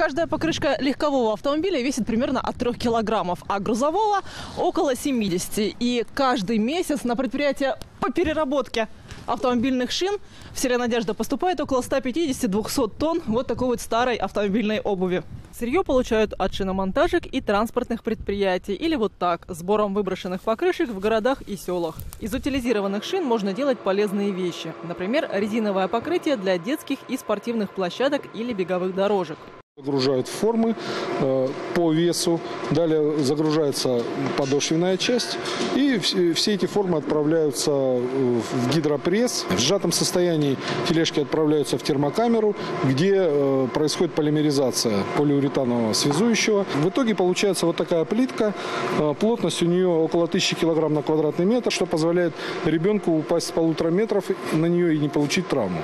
Каждая покрышка легкового автомобиля весит примерно от 3 килограммов, а грузового около 70. И каждый месяц на предприятие по переработке автомобильных шин в селе Надежда поступает около 150-200 тонн вот такой вот старой автомобильной обуви. Сырье получают от шиномонтажек и транспортных предприятий. Или вот так, сбором выброшенных покрышек в городах и селах. Из утилизированных шин можно делать полезные вещи. Например, резиновое покрытие для детских и спортивных площадок или беговых дорожек. Загружают формы э, по весу, далее загружается подошвенная часть, и вс- все эти формы отправляются в гидропресс. В сжатом состоянии тележки отправляются в термокамеру, где э, происходит полимеризация полиуретанового связующего. В итоге получается вот такая плитка, э, плотность у нее около 1000 килограмм на квадратный метр, что позволяет ребенку упасть с полутора метров на нее и не получить травму.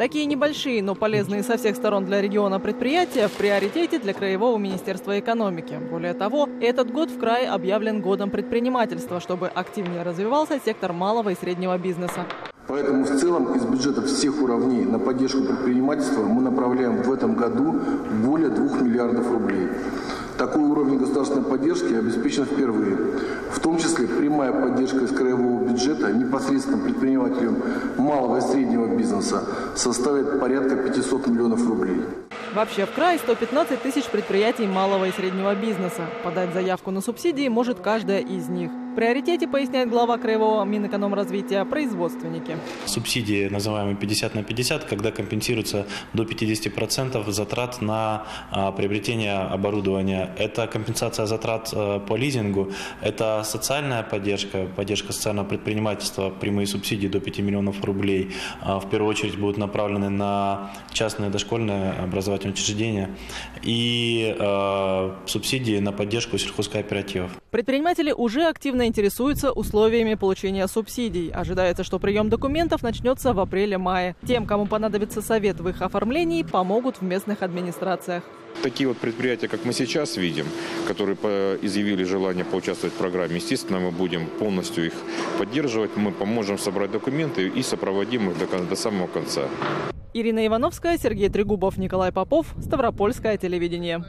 Такие небольшие, но полезные со всех сторон для региона предприятия в приоритете для Краевого министерства экономики. Более того, этот год в крае объявлен годом предпринимательства, чтобы активнее развивался сектор малого и среднего бизнеса. Поэтому в целом из бюджета всех уровней на поддержку предпринимательства мы направляем в этом году более 2 миллиардов рублей. Такой уровень государственной поддержки обеспечен впервые. В том числе прямая поддержка из краевого бюджета непосредственно предпринимателям малого и среднего бизнеса составит порядка 500 миллионов рублей. Вообще в крае 115 тысяч предприятий малого и среднего бизнеса. Подать заявку на субсидии может каждая из них. Приоритете, поясняет глава Краевого Минэкономразвития, производственники. Субсидии, называемые 50 на 50, когда компенсируется до 50% затрат на а, приобретение оборудования. Это компенсация затрат а, по лизингу, это социальная поддержка, поддержка социального предпринимательства, прямые субсидии до 5 миллионов рублей. А, в первую очередь будут направлены на частные дошкольные образовательные учреждения и субсидии на поддержку сельхозкооперативов. Предприниматели уже активно интересуются условиями получения субсидий. Ожидается, что прием документов начнется в апреле-мае. Тем, кому понадобится совет в их оформлении, помогут в местных администрациях. Такие вот предприятия, как мы сейчас видим, которые изъявили желание поучаствовать в программе, естественно, мы будем полностью их поддерживать, мы поможем собрать документы и сопроводим их до, до самого конца. Ирина Ивановская, Сергей Трегубов, Николай Попов, Ставропольское телевидение.